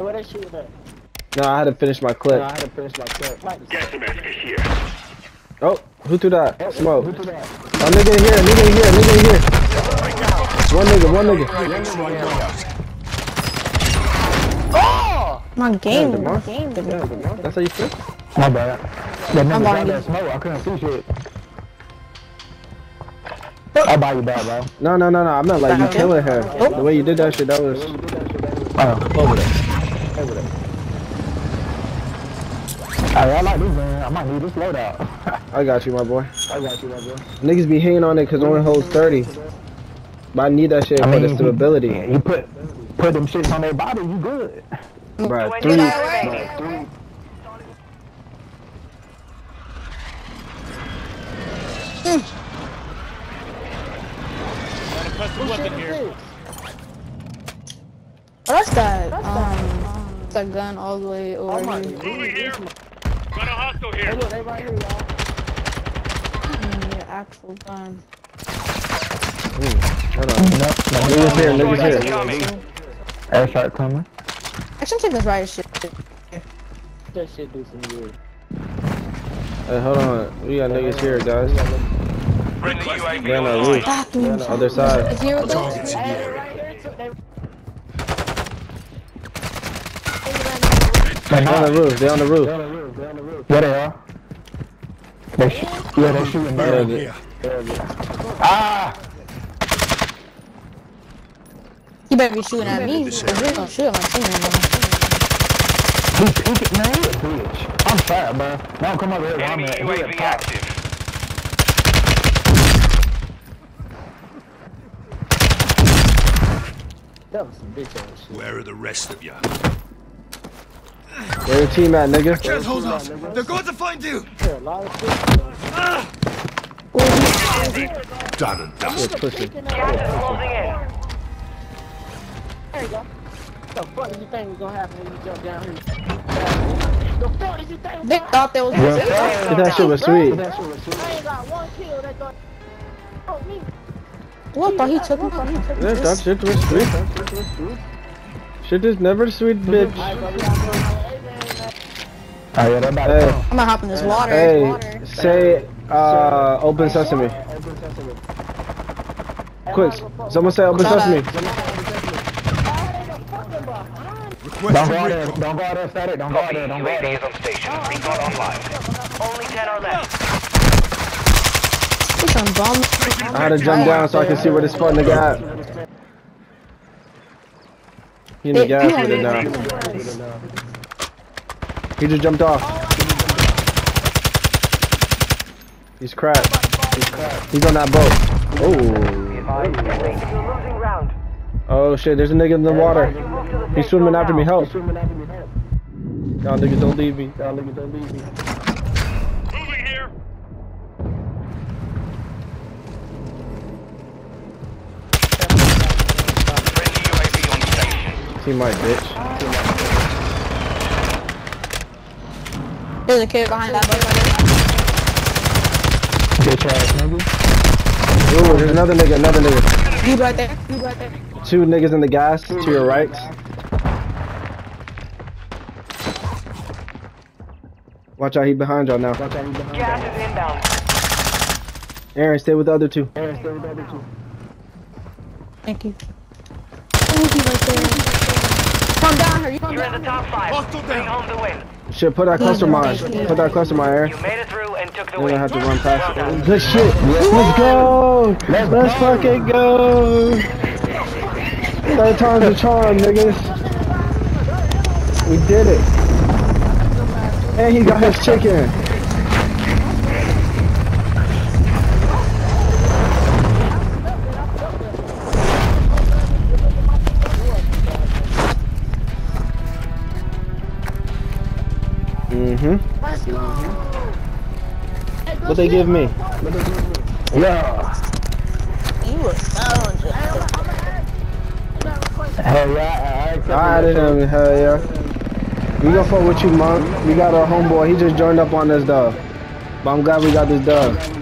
Where that shit at? No, I had to finish my clip. I had to finish my clip. Gas mask is here. Oh, who threw that? Smoke. Who do that? Oh, nigga in here, nigga in here, nigga in here. One nigga, one nigga. My game. Damn, my game. Yeah, That's how you feel? My bad. That nigga I'm got buying that you. smoke. I couldn't see shit. I'll buy you back, bro. No, no, no, no. I'm not like you killing her. Oh. The way you did that shit, that was Oh. over there. Over there. Hey, I like this man. I might need this loadout. I got you, my boy. I got you, my boy. Niggas be hating on it because it only holds 30. But I need that shit I for mean, the stability. You put put them shits on their body, you good. Bruh, Twenty three. minutes remaining. Oh, that's that. Um, that gun all the way oh over here. Moving here. Got a hostile here. Hey, look, they right here, y'all. The actual gun. Hold on. Nope. Niggas here, niggas here. coming. Air shark coming. Actually, take this right shit. That shit do some good. Hey, hold on. We got niggas here, guys. Friendly UAV on the online. roof. Other side. Is here with us? Hey, they right here, too. They They're They're on the roof. They're on the roof. on the roof, they on the roof. Yeah, they are. They sh yeah, they shooting Yeah, there. they- Ah! You better be shooting at me. Cause you're gonna shoot at my team. He peeking, man, he a bitch. I'm fat, bro. Don't come over here I'm Enemy at. He UAV active. That was some bitch ass shit. Where are the rest of you? Where your team at, nigga? Can't hold out. They're going to find you. Yeah, a lot of shit. Done and dusted. You're. Gas is closing in. There you go. What the fuck did you think was gonna happen when you jump down here? The fuck did you think was They gonna thought they was. Yeah. That shit was sweet. happen? I ain't got one kill. They thought. Oh, me. What? Thought he took me? Yeah, that shit was sweet. Shit is never sweet, bitch. Oh, yeah, they about to Hey. come. I'm gonna hop in this water. Hey, water. say, uh, open sesame. Open sesame. Quick, someone say open Shut up. sesame. Don't go out there. Don't go out there, static. Don't go out Copy. there. Don't go out UAV there. is on station. Recon online. Only 10 are left. There's some bums. I had to jump down so I can see where this fuck nigga at. He in the gas with it now. He just jumped off. He's cracked. He's on that boat. Oh. You're losing ground. Oh shit, there's a nigga in the water. He's swimming after me, help. Swimming after me, help. Y'all niggas don't leave me. Y'all niggas don't leave me. Moving here. Friendly UAV on station. See my bitch. There's a kid behind that boat. Bitch ass nigga. Ooh, there's another nigga, another nigga. Dude right there. Dude right there. Two niggas in the gas to your right. Watch out, he behind y'all now. Watch out, he behind Gas is inbound. Aaron, stay with the other two. Aaron, stay with the other two. Thank you. Thank you right there. Come down here. You come You're in the top five. Bring home the win. Shit, put that cluster mine. Put that cluster mine, Aaron. You made it through and took the We're win. gonna have to run past Well it. Good shit. Let's go. Let's fucking go. Third time's a charm, niggas. We did it. And he got his chicken. Mm-hmm. What they give me? Yeah. You were so Hell yeah. I, I, I added him, hell yeah. We gonna fuck with you, monk. We got our homeboy. He just joined up on this dub. But I'm glad we got this dub.